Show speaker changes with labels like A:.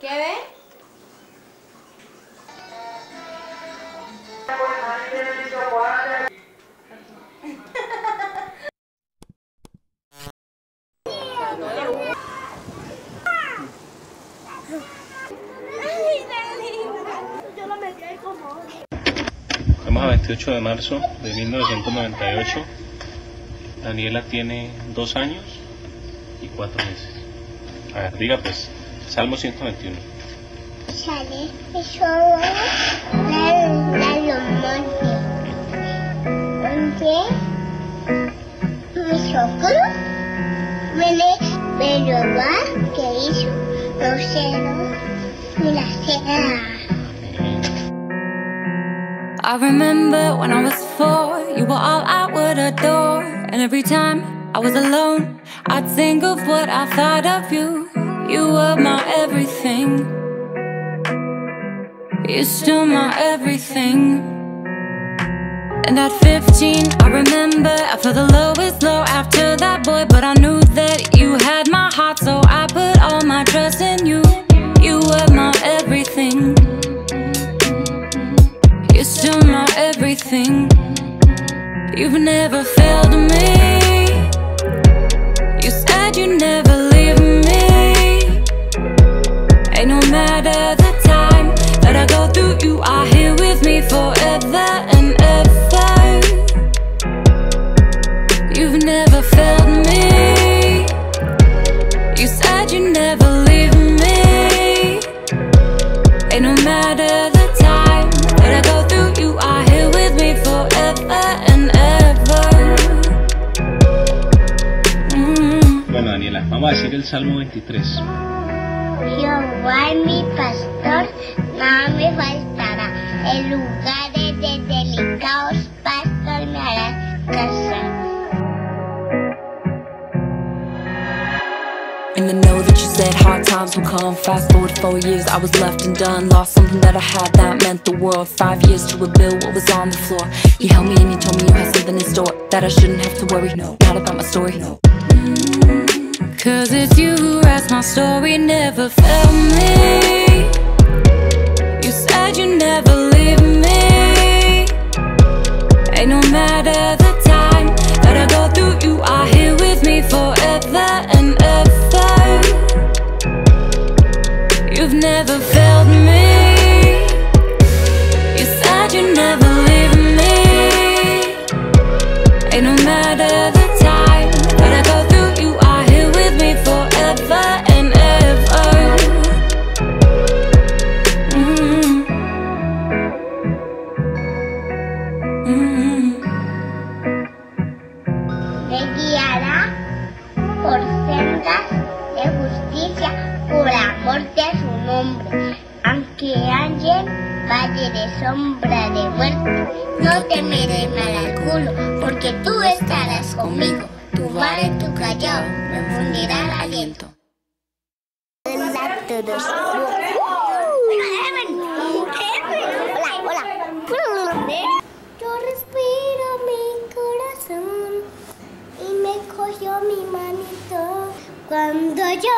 A: ¿Qué ve?
B: Estamos a 28 de marzo de 1998. Daniela tiene dos años y cuatro meses. A ver, diga pues, Salmo 121.
C: Sale yo la, la los montes. Donde mi socro viene pero va que hizo los ceros y la sierra.
D: I remember when I was four, you were all I would adore. And every time I was alone, I'd think of what I thought of you. You were my everything. You're still my everything. And at 15, I remember I felt the lowest low after that boy. But I knew that you had my heart, so I put all my trust in you. You were my everything. You're still my everything. You've never matter the time that I go through, you are here with me forever and ever. You've never failed me. You said you never leave me. And no matter the time that I go through, you are here with me forever and ever. Mm.
B: Bueno, Daniela, vamos a decir el Salmo 23.
C: Mi pastor, me faltará. En lugares de delicados me casa.
D: And I know that you said hard times will come. Fast forward four years, I was left and done. Lost something that I had that meant the world. Five years to rebuild what was on the floor. You held me and you told me you had something in store. That I shouldn't have to worry. No, not about my story. No. Mm-hmm. Cause it's you who writes my story, never failed me. You said you never leave me. Ain't no matter the time that I go through, you are here with me forever and ever. You've never failed me. You said you never leave me. Ain't no matter
C: por amor de su nombre. Aunque ande valle de sombra de muerte, no temeré mal alguno, porque tú estarás conmigo. Tu vara y tu callado me fundirán aliento. Hola a todos. Hola, hola. Yo respiro mi corazón y me cogió mi manito cuando yo